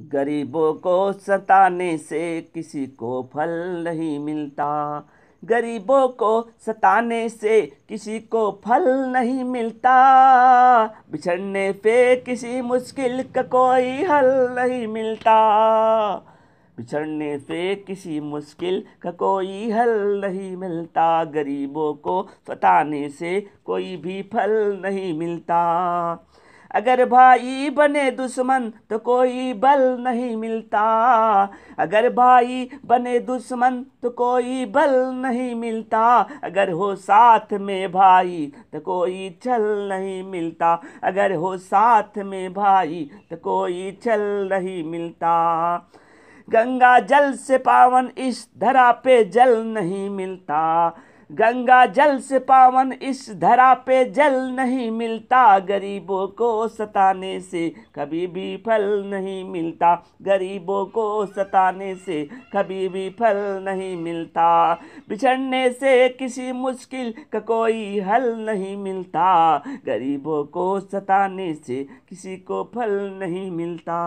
गरीबों को सताने से किसी को फल नहीं मिलता। गरीबों को सताने से किसी को फल नहीं मिलता। बिछड़ने पे किसी मुश्किल का कोई हल नहीं मिलता। बिछड़ने से किसी मुश्किल का कोई हल नहीं मिलता। गरीबों को सताने से कोई भी फल नहीं मिलता। अगर भाई बने दुश्मन तो कोई बल नहीं मिलता। अगर भाई बने दुश्मन तो कोई बल नहीं मिलता। अगर हो साथ में भाई तो कोई चल नहीं मिलता। अगर हो साथ में भाई तो कोई चल नहीं मिलता। गंगा जल से पावन इस धरा पे जल नहीं मिलता। गंगा जल से पावन इस धरा पे जल नहीं मिलता। गरीबों को सताने से कभी भी फल नहीं मिलता। गरीबों को सताने से कभी भी फल नहीं मिलता। बिछड़ने से किसी मुश्किल का कोई हल नहीं मिलता। गरीबों को सताने से किसी को फल नहीं मिलता।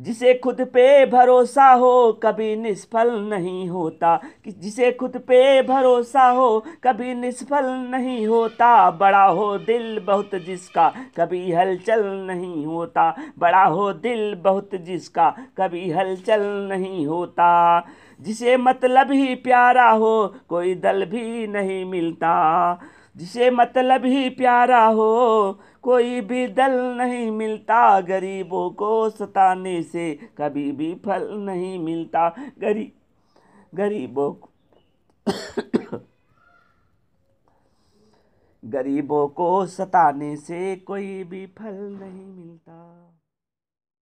जिसे खुद पे भरोसा हो कभी निष्फल नहीं होता। कि जिसे खुद पे भरोसा हो कभी निष्फल नहीं होता। बड़ा हो दिल बहुत जिसका कभी हलचल नहीं होता। बड़ा हो दिल बहुत जिसका कभी हलचल नहीं होता। जिसे मतलब ही प्यारा हो कोई दल भी नहीं मिलता। जिसे मतलब ही प्यारा हो कोई भी दल नहीं मिलता। गरीबों को सताने से कभी भी फल नहीं मिलता। गरीब गरीबों को गरीबों को सताने से कोई भी फल नहीं मिलता।